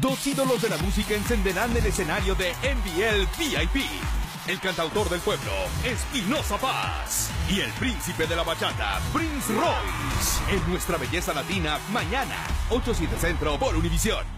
Dos ídolos de la música encenderán el escenario de NBL VIP. El cantautor del pueblo, Espinosa Paz. Y el príncipe de la bachata, Prince Royce. En nuestra belleza latina, mañana, 8 Centro por Univisión.